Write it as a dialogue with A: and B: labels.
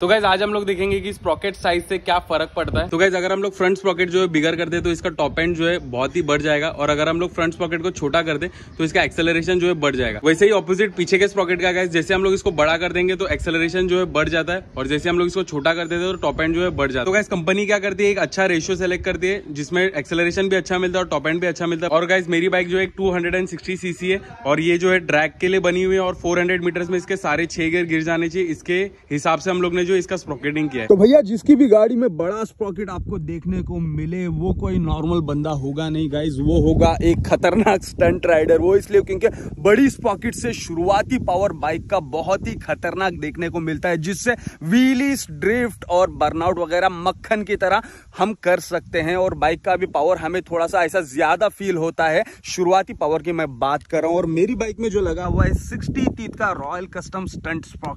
A: तो गाइज़ आज हम लोग देखेंगे कि इस प्रॉकेट साइज़ से क्या फ़र्क पड़ता है। तो गाइज़ अगर हम लोग फ्रंट स्प्रॉकेट जो है बिगर कर दे तो इसका टॉप एंड जो है बहुत ही बढ़ जाएगा। और अगर हम लोग फ्रंट स्प्रॉकेट को छोटा कर दे तो इसका एक्सेलरेशन जो है बढ़ जाएगा। वैसे ही ऑपोजिट पीछे के स्प्रॉकेट का गाइज़ जैसे हम लोग इसको बड़ा कर देंगे तो एक्सेलरेशन जो है बढ़ जाता है। और जैसे हम लोग इसको छोटा कर देते हैं तो टॉप एंड जो है बढ़ जाता है। तो गाइज़ कंपनी क्या करती है? एक अच्छा रेशियो सेलेक्ट करती है, जिसमें एक्सेलरेशन भी अच्छा मिलता है और टॉप एंड भी अच्छा मिलता है। और गाइज़ मेरी बाइक जो है टू सीसी है। और ये जो है ट्रैक के लिए बनी हुई है और फोर मीटर में इसके सारे छह गियर गिर जाने चाहिए। इसके हिसाब से हम लोग ने जो इसका स्प्रॉकेटिंग किया है।
B: तो भैया, जिसकी भी गाड़ी में बड़ा स्प्रॉकेट आपको देखने को मिले, वो कोई नॉर्मल बंदा होगा नहीं गाइज़ वो होगा एक खतरनाक स्टंट राइडर वो इसलिए क्योंकि बड़ी स्प्रॉकेट से शुरुआती पावर बाइक का बहुत ही खतरनाक देखने को मिलता है, जिससे व्हीलिस ड्रिफ्ट और बर्नआउट वगैरह मक्खन की तरह हम कर सकते हैं। और बाइक का भी पावर हमें थोड़ा सा ऐसा ज़्यादा फील होता है। शुरुआती पावर की मैं बात कर रहा हूँ। और मेरी बाइक में जो लगा हुआ है सिक्सटी तीत का रॉयल कस्टम स्टंट स्प्रॉकेट